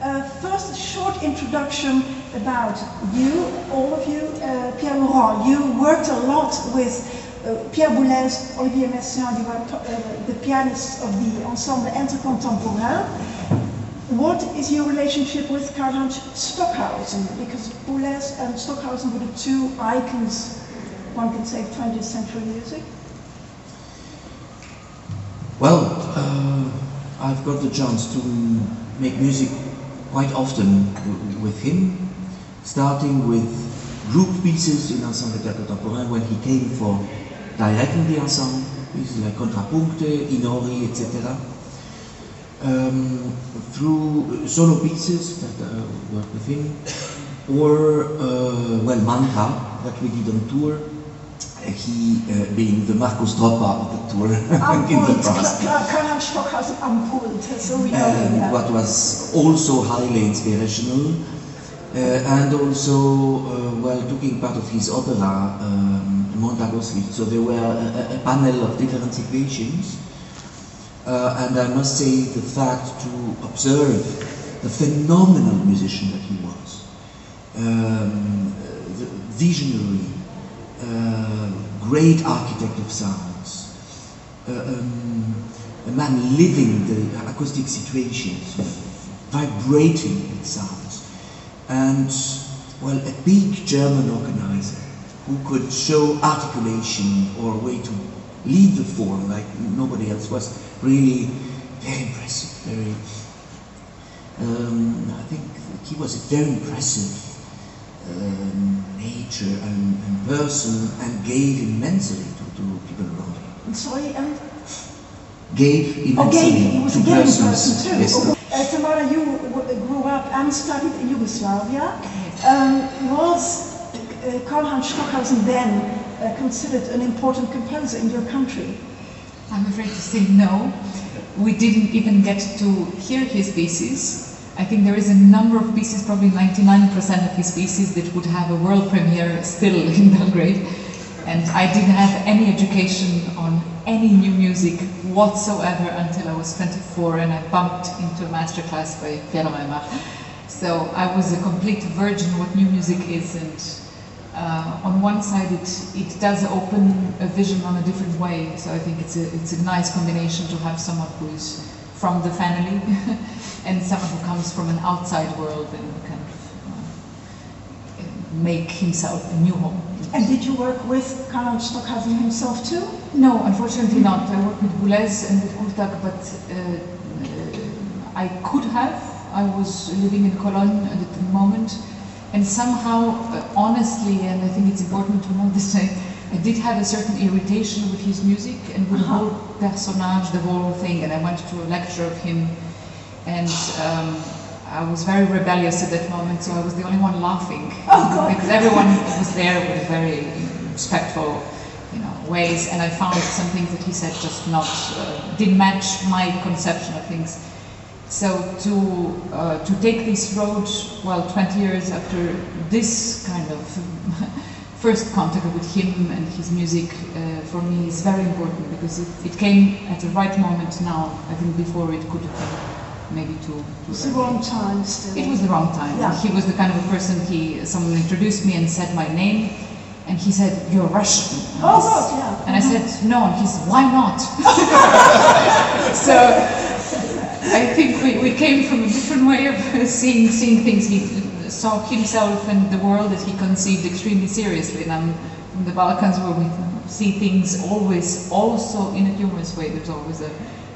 Uh, first, a short introduction about you, all of you. Uh, Pierre Laurent, you worked a lot with uh, Pierre Boulez, Olivier Messiaen, you were uh, the pianists of the Ensemble Intercontemporain. What is your relationship with Karlheinz Stockhausen? Because Boulez and Stockhausen were the two icons, one can say, of 20th century music. Well, uh, I've got the chance to make music quite often with him, starting with group pieces in Ensemble Contemporain when he came for directing the ensemble, pieces like Contrapunkte, Inori, etc. Um, through solo pieces that uh, with him, or, uh, well, Mantra, that we did on tour, he uh, being the Marco Stroppa of the tour in the past. Karl Stockhausen am Pult, so we know And that. what was also highly inspirational. Uh, and also, uh, while taking part of his opera, um, Montag aus Licht, so there were a, a- panel of different situations. Uh, and I must say the fact to observe the phenomenal musician that he was, um, the visionary, great architect of sounds, uh, um, a man living the acoustic situations, vibrating with sounds, and well, a big German organizer who could show articulation or a way to lead the form like nobody else was really very impressive, very. Um, I think he was very impressive um, nature and, and person and gave immensely to, to people around him. I'm sorry, and Gave immensely oh, gave, he was to a giving persons. person too. Yes. Uh, Tamara, you w- grew up and studied in Yugoslavia. Um, was uh, Karlheinz Stockhausen then uh, considered an important composer in your country? I'm afraid to say no. We didn't even get to hear his pieces. I think there is a number of pieces, probably 99% of his pieces, that would have a world premiere still in Belgrade. And I didn't have any education on any new music whatsoever until I was 24 and I bumped into a masterclass by Pierre Aimard. So I was a complete virgin what new music is and uh, on one side, it, it does open a vision on a different way. So I think it's a, it's a nice combination to have someone who is from the family and someone who comes from an outside world and kind of uh, make himself a new home. And did you work with Karlheinz Stockhausen himself too? No, unfortunately not. I worked with Boulez and with Kurtág, but uh, uh, I could have. I was living in Cologne at the moment, and somehow, uh, honestly, and I think it's important to know this, I, did have a certain irritation with his music and with the whole personage, the whole thing. And I went to a lecture of him, and um, I was very rebellious at that moment, so I was the only one laughing Oh, because everyone was there with very respectful you know, ways, and I found some things that he said just not uh, didn't match my conception of things. So to uh, to take this road, well, 20 years after this kind of first contact with him and his music, uh, for me is very important because it, it came at the right moment. Now, I think before it could have been maybe too. It was the wrong time still. It was the wrong time. Yeah. He was the kind of a person. He someone introduced me and said my name, and he said, "You're Russian." And I Oh, s- God, yeah. And I said, "No." And he said, "Why not?" so I think we, we came from a different way of seeing seeing things. He saw himself and the world that he conceived extremely seriously, and I'm the Balkans where we see things always also in a humorous way. There's always a,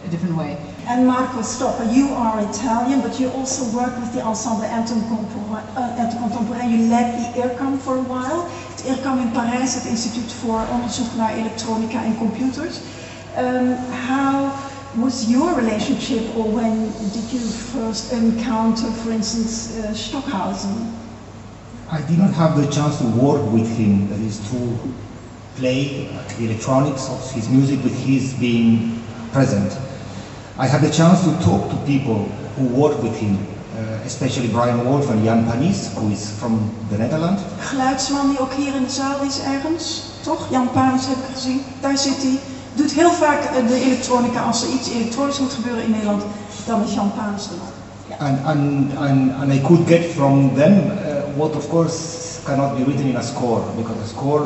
a different way. And Marco Stroppa, you are Italian, but you also work with the Ensemble Intercontemporain. Uh, You led the IRCAM for a while. Het IRCAM in Parijs, het Instituut voor Onderzoek naar Elektronica en Computers. Um, how was your relationship, or when did you first encounter, for instance, uh, Stockhausen? I did not have the chance to work with him, that is to play the electronics of his music with his being present. I had the chance to talk to people who worked with him, uh, especially Brian Wolf and Jan Panis, who is from the Netherlands. Geluidsman die ook hier in de zaal is ergens, toch? Jan Panis heb ik gezien, daar zit hij. Doet heel vaak eh, de elektronica als er iets elektronisch moet gebeuren in Nederland, dan is Jan er nog. And, and, and, and I could get from them uh, what of course cannot be written in a score because a score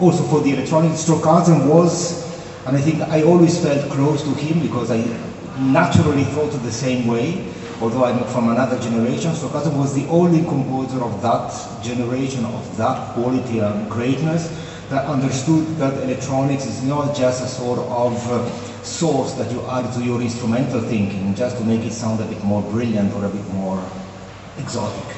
also for the electronic Stockhausen was and I think I always felt close to him because I naturally thought the same way although I'm from another generation. Stockhausen was the only composer of that generation of that quality and greatness that understood that electronics is not just a sort of uh, source that you add to your instrumental thinking just to make it sound a bit more brilliant or a bit more exotic.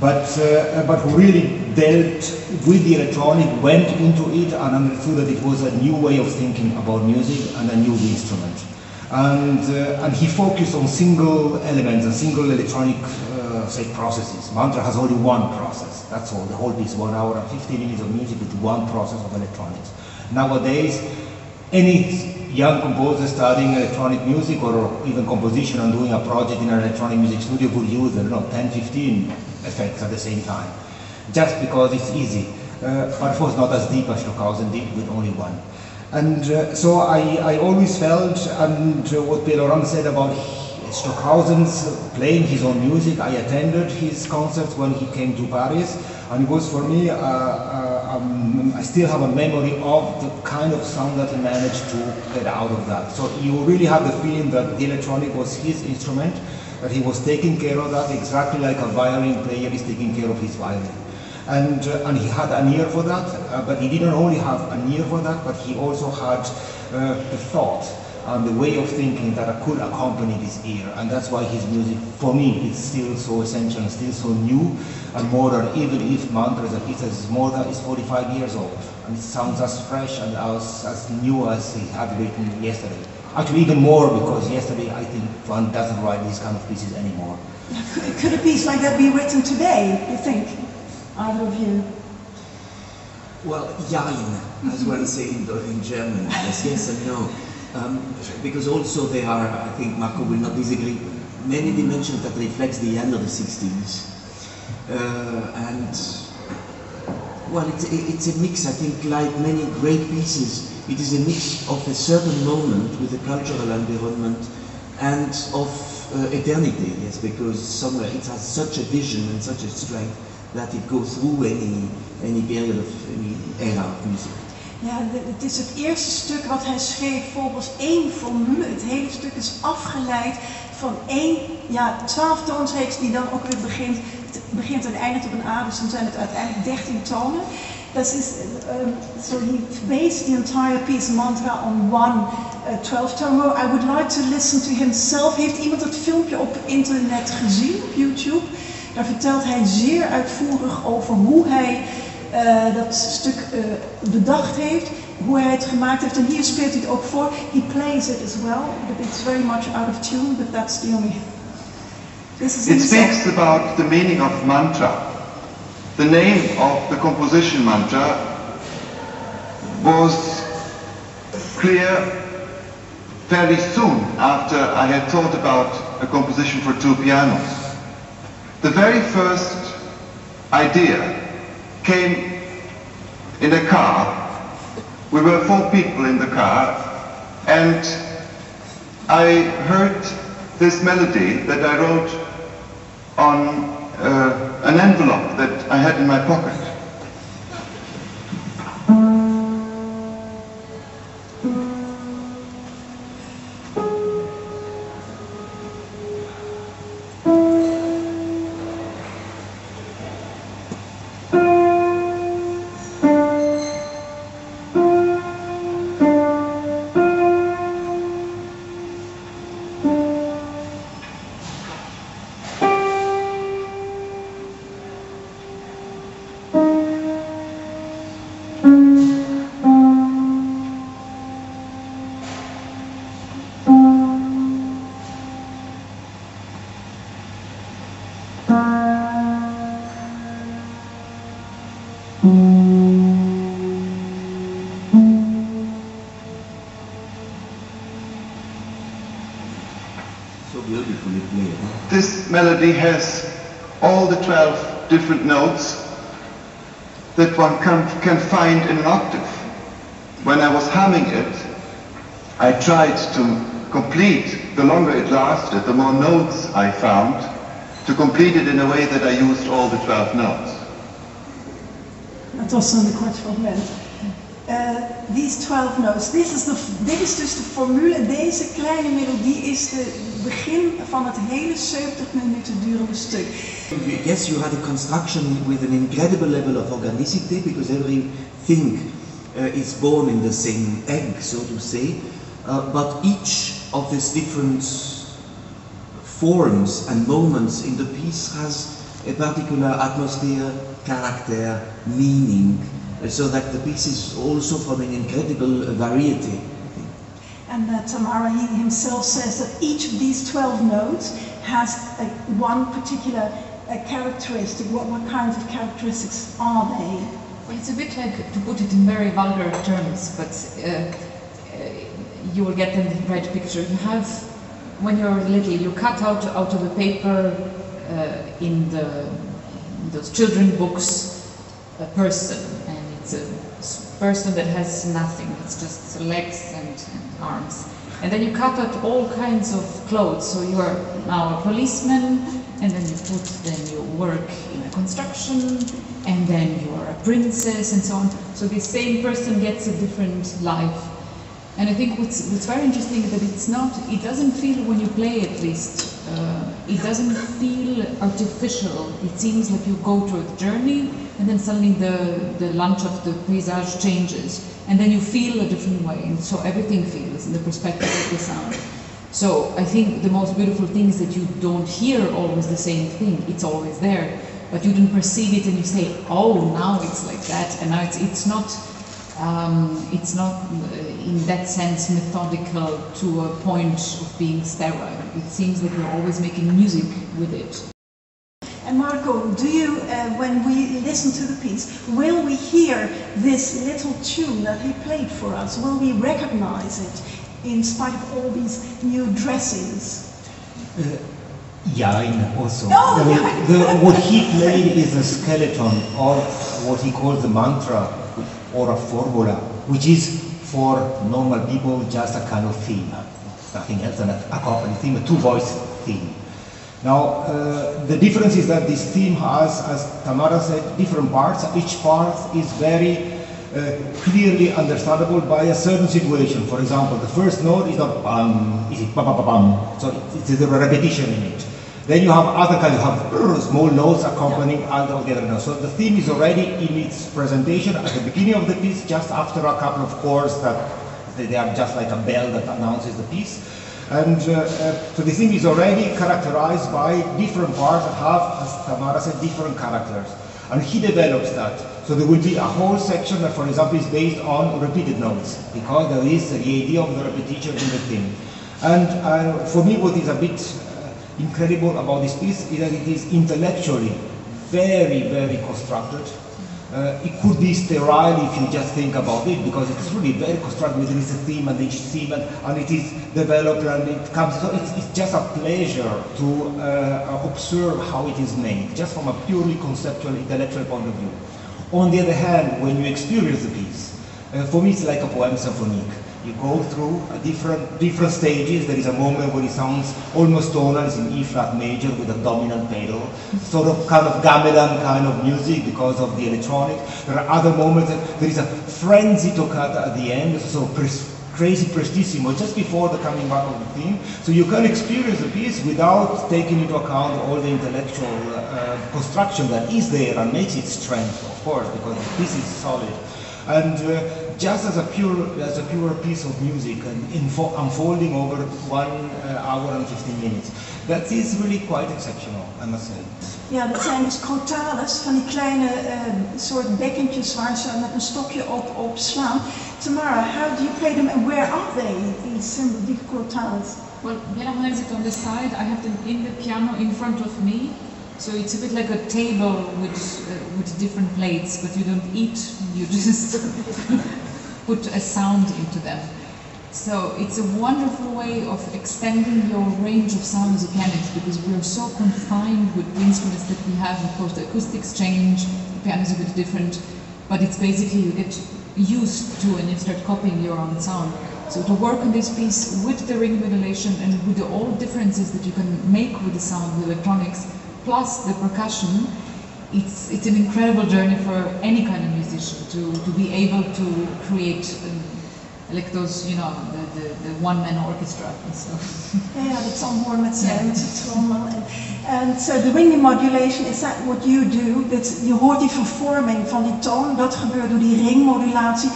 But, uh, but who really dealt with the electronic, went into it and understood that it was a new way of thinking about music and a new instrument. And, uh, and he focused on single elements and single electronic say processes. Mantra has only one process. That's all. The whole piece, one hour and 15 minutes of music with one process of electronics. Nowadays, any young composer studying electronic music or even composition and doing a project in an electronic music studio could use, I don't know, 10, 15 effects at the same time. Just because it's easy. Uh, but of course not as deep as Stockhausen did with only one. And uh, so I, I always felt, and uh, what Pierre Laurent said about Stockhausen's playing his own music, I attended his concerts when he came to Paris, and it was for me, uh, uh, um, I still have a memory of the kind of sound that he managed to get out of that. So you really have the feeling that the electronic was his instrument, that he was taking care of that exactly like a violin player is taking care of his violin. And, uh, and he had an ear for that, uh, but he didn't only have an ear for that, but he also had uh, the thought and the way of thinking that I could accompany this ear. And that's why his music, for me, is still so essential and still so new and modern, even if Mantra as a is more than is 45 years old. And it sounds as fresh and as, as new as he had written yesterday. Actually, even more because yesterday I think one doesn't write these kind of pieces anymore. Could, could a piece like that be written today, you think? Either of you? Well, jein, as one say in, in German. Yes, yes and no. Um, because also there are, I think Marco will not disagree, many dimensions that reflects the end of the 60s. Uh, and, well, it's, it's a mix, I think, like many great pieces, it is a mix of a certain moment with a cultural environment and of uh, eternity, yes, because somewhere it has such a vision and such a strength that it goes through any, any period of any era of music. Ja, het is het eerste stuk wat hij schreef volgens één formule. Het hele stuk is afgeleid van één, ja, twaalftoonsreeks die dan ook weer begint, begint en eindigt op een A, dus dan zijn het uiteindelijk dertien tonen. Dat is, um, so he based the entire piece mantra on one uh, 12 tone row. I would like to listen to himself. Heeft iemand het filmpje op internet gezien, op YouTube? Daar vertelt hij zeer uitvoerig over hoe hij dat stuk uh, bedacht heeft, hoe hij het gemaakt heeft. En hier speelt hij het ook voor. He plays it as well, but it's very much out of tune, but that's the only... This is it speaks about the meaning of mantra. The name of the composition mantra was clear fairly soon after I had thought about a composition for two pianos. The very first idea came in a car. We were four people in the car and I heard this melody that I wrote on uh, an envelope that I had in my pocket. Melody has all the 12 different notes that one can, can find in an octave. When I was humming it, I tried to complete, the longer it lasted, the more notes I found, to complete it in a way that I used all the 12 notes. Dat was een kort fragment. Uh, these 12 notes. Dit is, the, dit is dus de formule. Deze kleine melodie is het begin van het hele 70 minuten durende stuk. Yes, you had a construction with an incredible level of organicity because everything uh, is born in the same egg, so to say. Uh, but each of these different forms and moments in the piece has a particular atmosphere, character, meaning, uh, so that the piece is also from an incredible variety. And uh, Tamara he himself says that each of these 12 nodes has a, one particular characteristic. What, what kinds of characteristics are they? Well, it's a bit like, to put it in very vulgar terms, but uh, uh, you will get the right picture. You have, when you're little, you cut out out of a paper uh, in the those children books a person, and it's a person that has nothing. It's just legs and, and arms. And then you cut out all kinds of clothes. So you are now a policeman, and then you put then you work in a construction, and then you are a princess, and so on. So the same person gets a different life. And I think what's, what's very interesting is that it's not, it doesn't feel when you play at least, uh, it doesn't feel artificial. It seems like you go through a journey and then suddenly the, the lunch of the paysage changes and then you feel a different way and so everything feels in the perspective of the sound. So I think the most beautiful thing is that you don't hear always the same thing. It's always there, but you don't perceive it and you say, "Oh, now it's like that," and now it's it's not um, it's not uh, in that sense methodical to a point of being sterile. It seems that you're always making music with it. And Marco, do you, uh, when we listen to the piece, will we hear this little tune that he played for us? Will we recognize it in spite of all these new dressings? Yeah, in also. Oh, I mean, yeah. the, what he played is a skeleton of what he calls the mantra or a formula, which is for normal people just a kind of theme, nothing else than a accompanied theme, a two-voice theme. Now, uh, the difference is that this theme has, as Tamara said, different parts. Each part is very uh, clearly understandable by a certain situation. For example, the first note is not bum, is it ba ba ba bum, so it, it's a repetition in it. Then you have other kinds, you have small notes accompanying the other notes. So the theme is already in its presentation at the beginning of the piece, just after a couple of chords that they are just like a bell that announces the piece. And uh, uh, so the theme is already characterized by different parts that have, as Tamara said, different characters. And he develops that. So there will be a whole section that, for example, is based on repeated notes, because there is the idea of the repetition in the theme. And uh, for me, what is a bit incredible about this piece is that it is intellectually very, very constructed. Uh, it could be sterile if you just think about it because it's really very constructed. There is a theme and each theme and, and it is developed and it comes. So it's, it's just a pleasure to uh, observe how it is made, just from a purely conceptual, intellectual point of view. On the other hand, when you experience the piece, uh, for me it's like a poem symphonique. You go through different different stages. There is a moment where it sounds almost tonal, it's in E flat major with a dominant pedal, sort of kind of gamelan kind of music because of the electronic. There are other moments there is a frenzy toccata at the end, pres- crazy prestissimo just before the coming back of the theme. So you can experience the piece without taking into account all the intellectual uh, construction that is there and makes it strength, of course, because the piece is solid. And uh, just as a pure as a pure piece of music and info, unfolding over one uh, hour and 15 minutes, that is really quite exceptional, I must say. Ja, dat zijn dus crotales, van die kleine eh, soort bekkentjes waar ze met een stokje op, op slaan. Tamara, how do you play them and where are they, these, cymbal, these crotales? Well, Bella has it on the side. I have them in the piano in front of me. So it's a bit like a table with uh, with different plates, but you don't eat. You just put a sound into them. So it's a wonderful way of extending your range of sound as a pianist because we're so confined with the instruments that we have. Of course, the acoustics change, the piano is a bit different, but it's basically you get used to and you start copying your own sound. So to work on this piece with the ring modulation and with the all differences that you can make with the sound, with electronics, plus the percussion, it's, it's an incredible journey for any kind of musician to, to be able to create um, like those, you know, the, the, the one-man orchestra and stuff. Ja, dat trombone yeah. met de trommel. En so the ring modulation, is that what you do? That je hoort die vervorming van die toon, dat gebeurt door die ringmodulatie.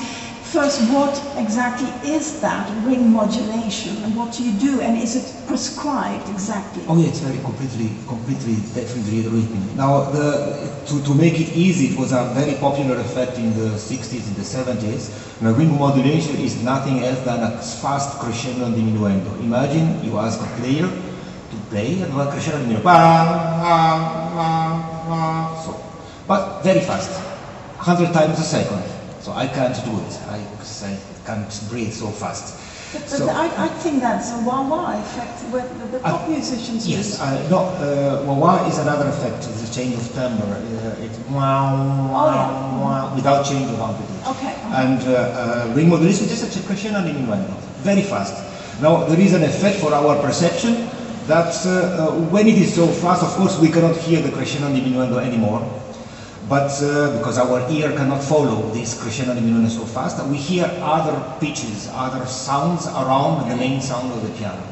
First, what exactly is that ring modulation and what do you do and is it prescribed exactly? Oh yeah, it's very completely, completely, definitely written. Now, the, to, to make it easy, it was a very popular effect in the 60s, in the 70s. Now, ring modulation is nothing else than a fast crescendo and diminuendo. Imagine you ask a player to play and a crescendo and diminuendo. So, but very fast, 100 times a second. So I can't do it. I, I can't breathe so fast. But, but so, I, I, think that's a wah-wah effect with the, the pop uh, musicians Yes, use. Uh, no, uh, wah-wah is another effect, it's a change of timbre. Uh, it's wah, wah, oh, yeah. wah, without change of amplitude. Okay. And uh, uh, ring modulation is just a crescendo and diminuendo, very fast. Now, there is an effect for our perception that uh, when it is so fast, of course, we cannot hear the crescendo and diminuendo anymore but uh, because our ear cannot follow this crescendo diminuendo so fast, we hear other pitches, other sounds around the main sound of the piano.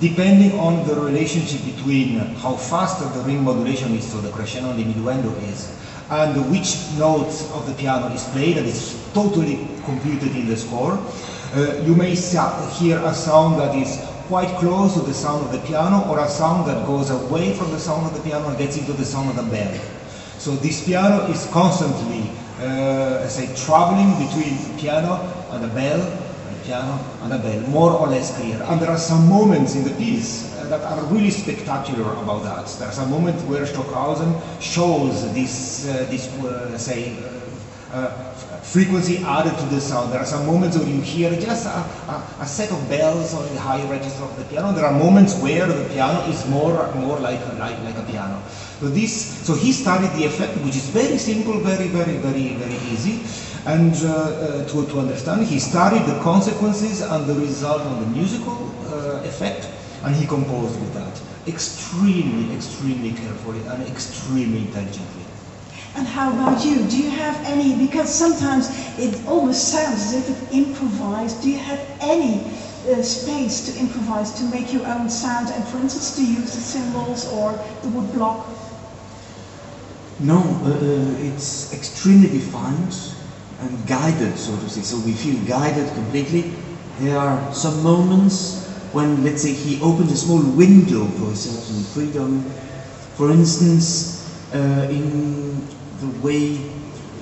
Depending on the relationship between how fast the ring modulation is, so the crescendo diminuendo is, and which notes of the piano is played, that is totally computed in the score, uh, you may hear a sound that is quite close to the sound of the piano, or a sound that goes away from the sound of the piano and gets into the sound of the bell. So this piano is constantly, uh, say, traveling between piano and a bell, and piano and a bell, more or less clear. And there are some moments in the piece uh, that are really spectacular about that. There are some moments where Stockhausen shows this, uh, this uh, say, uh, uh, frequency added to the sound. There are some moments where you hear just a, a, a, set of bells on the high register of the piano. There are moments where the piano is more, more like, like, like a piano. So this, so he studied the effect, which is very simple, very, very, very, very easy. And uh, uh, to, to understand, he studied the consequences and the result of the musical uh, effect, and he composed with that. Extremely, extremely carefully and extremely intelligently. And how about you? Do you have any, because sometimes it almost sounds as if it improvised, do you have any uh, space to improvise, to make your own sound, and for instance to use the cymbals or the wood block? No, uh, uh, it's extremely defined and guided, so to say. So we feel guided completely. There are some moments when, let's say, he opens a small window for a certain freedom. For instance, uh, in the way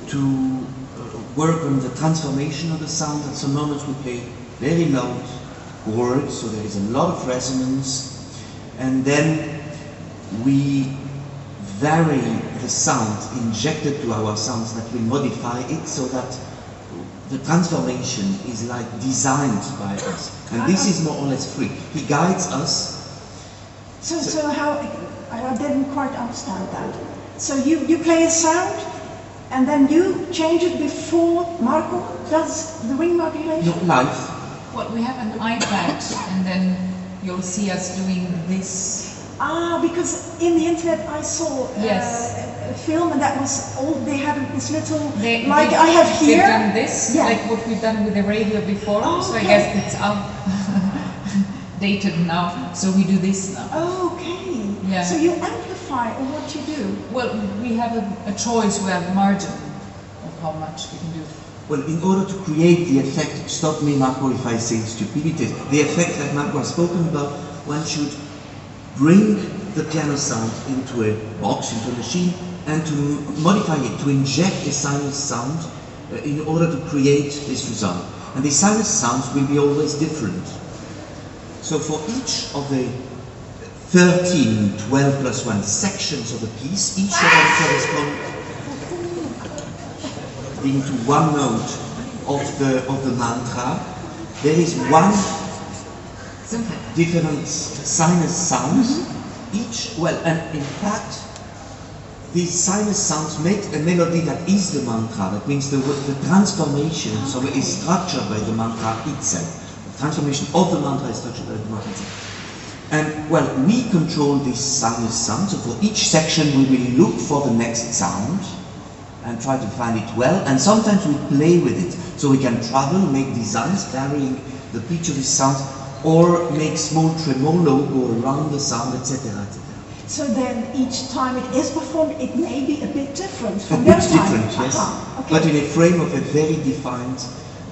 to uh, work on the transformation of the sound. At some moments we play very loud chords, so there is a lot of resonance, and then we vary the sound injected to our sounds that will modify it so that the transformation is like designed by us. And uh-huh. this is more or less free. He guides us. So, so how, I didn't quite understand that. So you, you play a sound and then you change it before Marco does the ring modulation? No, live. Well, we have an iPad and then you'll see us doing this. Ah, because in the internet I saw uh, a film and that was all, they had this little, they, like they, I have here. They've done this, yeah. like what we've done with the radio before, oh, so I guess it's outdated now, so we do this now. Okay. Yeah. So you amplify or what you do? Well, we have a, a choice, we have a margin of how much we can do. Well, in order to create the effect, stop me Marco if I say stupidity, the effect that Marco has spoken about, one should bring the piano sound into a box, into a machine, and to modify it, to inject a sinus sound uh, in order to create this result. And the sinus sounds will be always different. So for each of the 13, 12 plus 1 sections of the piece, each of them corresponds into one note of the, of the mantra. There is one different sinus sounds, mm -hmm. each, well, and in fact, these sinus sounds make a melody that is the mantra. That means the, the transformation, okay. so it is structured by the mantra itself. The transformation of the mantra is structured by the mantra. itself. And well, we control this soundless sound, so for each section we will look for the next sound and try to find it well, and sometimes we play with it. So we can travel, make designs varying the pitch of the sound, or make small tremolo go around the sound, etc. etc. So then each time it is performed, it may be a bit different from bit that time. different, yes, Aha, okay. but in a frame of a very defined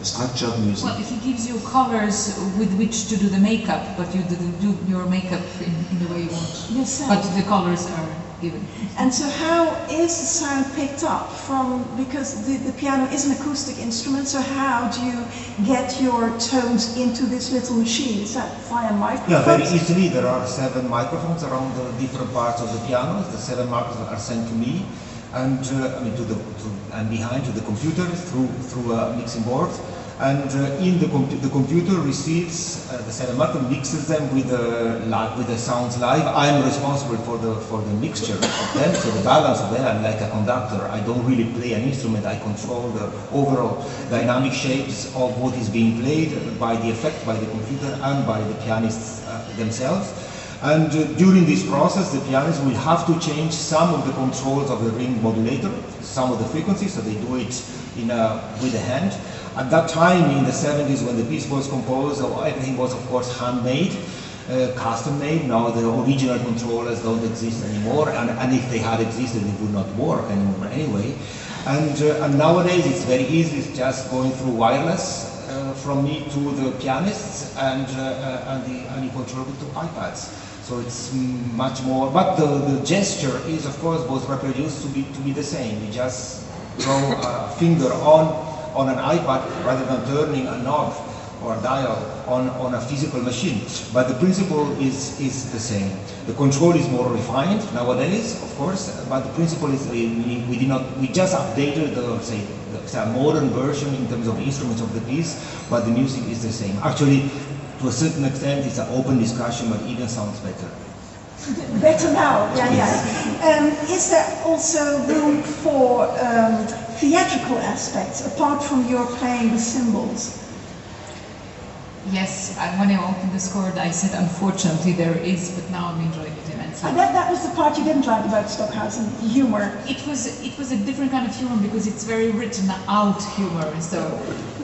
structured music. Well, he gives you colors with which to do the makeup, but you didn't do your makeup in, in the way you want. Yes, sir. But the colors are given. And so how is the sound picked up from, because the, the piano is an acoustic instrument, so how do you get your tones into this little machine? Is that via Yeah, microphones? very easily. There are seven microphones around the different parts of the piano. The seven microphones are sent to me, and uh, I mean to the to, and behind to the computer through through a mixing board. And uh, in the, com- the computer receives uh, the microphones, mixes them with the with the sounds live. I'm responsible for the for the mixture of them, so the balance of them. I'm like a conductor. I don't really play an instrument. I control the overall dynamic shapes of what is being played by the effect, by the computer, and by the pianists uh, themselves. And uh, during this process, the pianist will have to change some of the controls of the ring modulator, some of the frequencies, so they do it in a, with the hand. At that time, in the 70s, when the piece was composed, uh, everything was, of course, handmade, uh, custom made. Now the original controllers don't exist anymore, and, and if they had existed, it would not work anymore anyway. And, uh, and nowadays, it's very easy, it's just going through wireless uh, from me to the pianists and, uh, uh, and, the, and you control it to iPads. So it's much more, but the, the gesture is of course both reproduced to be, to be the same. You just throw a finger on, on an iPad rather than turning a knob or a dial on, on a physical machine. But the principle is, is the same. The control is more refined nowadays, of course, but the principle is we, we did not, we just updated the, say, the, modern version in terms of instruments of the piece, but the music is the same. Actually, to a certain extent, it's an open discussion, but even sounds better. Better now, yeah, yeah. Um, is there also room for um, theatrical aspects, apart from your playing the cymbals? Yes, I, when I opened the score, I said unfortunately there is, but now I'm enjoying it immensely. And that, that was the part you didn't like about Stockhausen, humor. It was it was a different kind of humor because it's very written out humor. So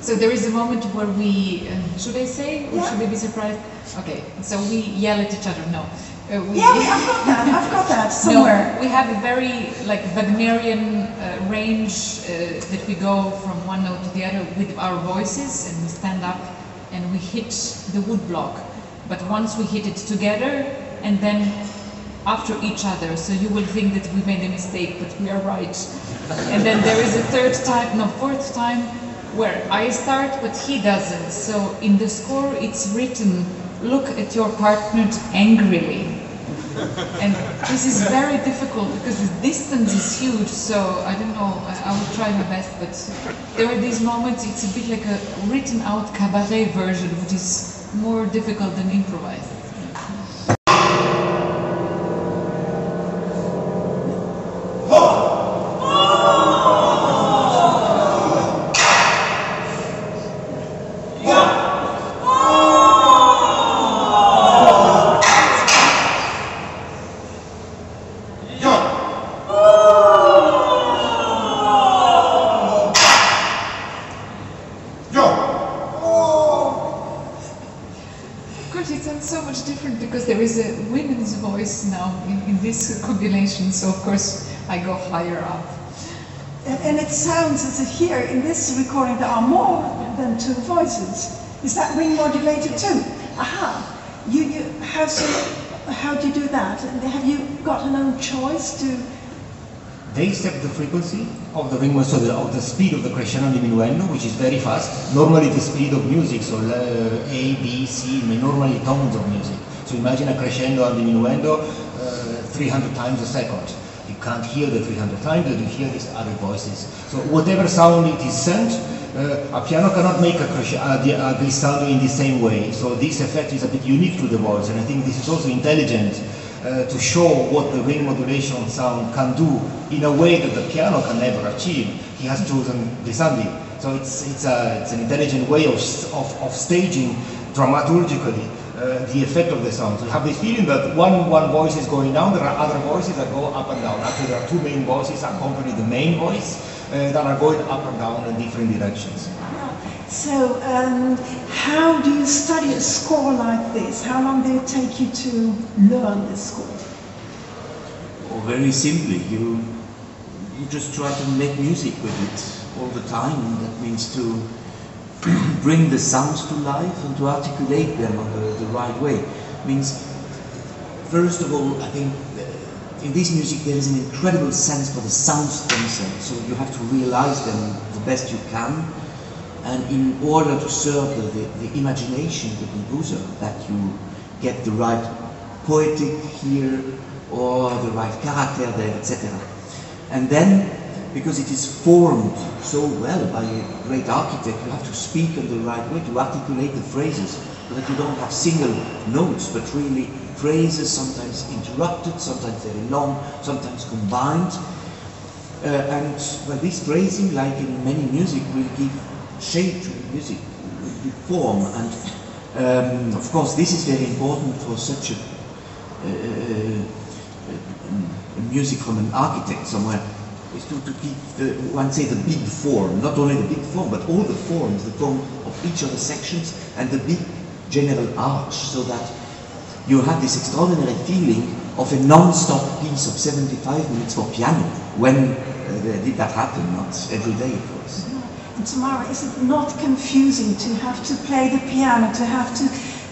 so there is a moment where we uh, should I say or Yeah. should I be surprised? Okay, so we yell at each other. No, uh, we, Yeah, I've got that, I've got that somewhere. No, we have a very like Wagnerian uh, range uh, that we go from one note to the other with our voices, and we stand up and we hit the wood block. But once we hit it together, and then after each other, so you will think that we made a mistake, but we are right. And then there is a third time, no, fourth time, where I start, but he doesn't. So in the score, it's written, look at your partner angrily. And this is very difficult because the distance is huge, so I don't know, I, I will try my best, but there are these moments, it's a bit like a written out cabaret version, which is more difficult than improvised. Of course, it sounds so much different because there is a women's now in, in this combination, so of course I go higher up. And, and it sounds as if here in this recording there are more than two voices. Is that ring modulated too? Aha. You, you, how, so, how do you do that? Have you got an own choice to They set the frequency of the ring, so the, of the speed of the crescendo diminuendo, which is very fast. Normally the speed of music, so uh, A, B, C, I mean, normally tones of music. So imagine a crescendo and diminuendo uh, 300 times a second. You can't hear the 300 times, but you hear these other voices. So whatever sound it is sent, uh, a piano cannot make a, a glissando in the same way. So this effect is a bit unique to the voice, and I think this is also intelligent uh, to show what the ring modulation sound can do in a way that the piano can never achieve. He has chosen glissandi. So it's, it's, a, it's an intelligent way of, of, of staging dramaturgically uh, the effect of the sound. So you have this feeling that one, one voice is going down, there are other voices that go up and down. Actually, there are two main voices accompanying the main voice uh, that are going up and down in different directions. So, um, how do you study a score like this? How long did it take you to learn this score? Or very simply, you you just try to make music with it all the time. That means to bring the sounds to life and to articulate them on the, the right way. means, first of all, I think uh, in this music there is an incredible sense for the sounds themselves. So you have to realize them the best you can. And in order to serve the, the, the imagination of the composer, that you get the right poetic here or the right character there, etc. And then because it is formed so well by a great architect, you have to speak in the right way to articulate the phrases so that you don't have single notes, but really phrases, sometimes interrupted, sometimes very long, sometimes combined. Uh, and well, this phrasing, like in many music, will give shape to the music, will give form. And um, of course, this is very important for such a, uh, uh, uh, music from an architect somewhere is to, to keep, the, one say, the big form, not only the big form, but all the forms, the form of each of the sections and the big general arch, so that you have this extraordinary feeling of a non-stop piece of 75 minutes for piano. When uh, did that happen? Not every day, of course. And Tamara, is it not confusing to have to play the piano, to have to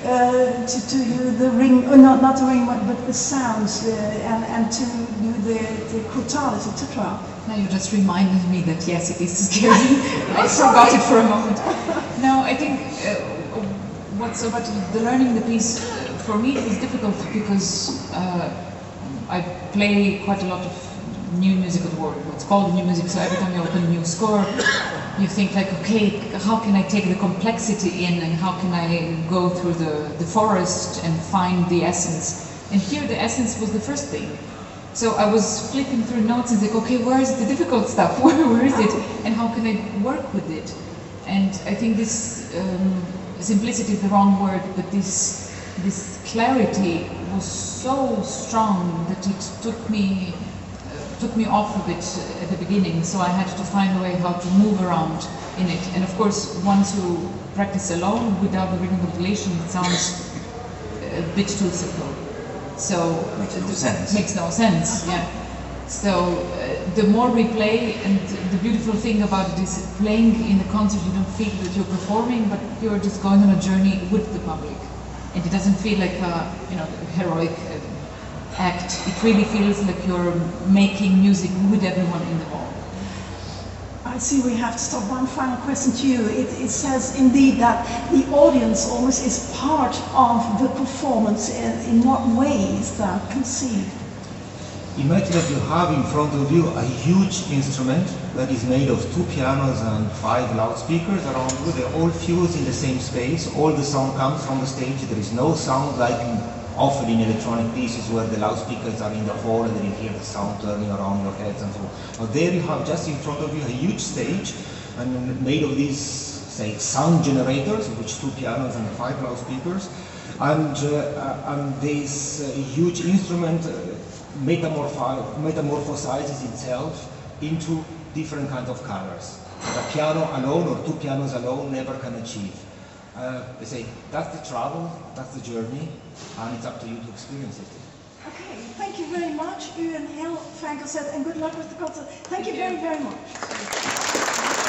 uh, to, do the ring, or uh, not, not the ring, but, but the sounds, uh, and, and to do the, the crotales, etc. Now you just reminded me that yes, it is scary. I forgot it for a moment. No, I think uh, what's about the learning the piece, for me is difficult because uh, I play quite a lot of new music at work, what's called new music, so every time you open a new score, you think like, okay, how can I take the complexity in and how can I go through the, the forest and find the essence? And here the essence was the first thing. So I was flipping through notes and like, okay, where is the difficult stuff? Where, where is it? And how can I work with it? And I think this um, simplicity is the wrong word, but this this clarity was so strong that it took me took me off of it at the beginning, so I had to find a way how to move around in it. And of course, once you practice alone without the rhythm modulation, it sounds a bit too simple. So makes no sense. Makes no sense. Yeah. So uh, the more we play, and the beautiful thing about it is playing in the concert, you don't feel that you're performing, but you're just going on a journey with the public, and it doesn't feel like a you know heroic. Uh, act. It really feels like you're making music with everyone in the hall. I see we have to stop. One final question to you. It, it, says indeed that the audience almost is part of the performance. In, in what way is that conceived? Imagine that you have in front of you a huge instrument that is made of two pianos and five loudspeakers around you. They're all fused in the same space. All the sound comes from the stage. There is no sound like often in electronic pieces where the loudspeakers are in the hall and then you hear the sound turning around your heads and so on. But there you have just in front of you a huge stage and made of these, say, sound generators, which two pianos and five loudspeakers, and, uh, and this uh, huge instrument uh, metamorphosizes itself into different kinds of colors that a piano alone or two pianos alone never can achieve. Uh, they say that's the travel, that's the journey, and it's up to you to experience it. Okay, thank you very much. U een heel fijn and good luck with the concert. Thank, thank you, you very, very much.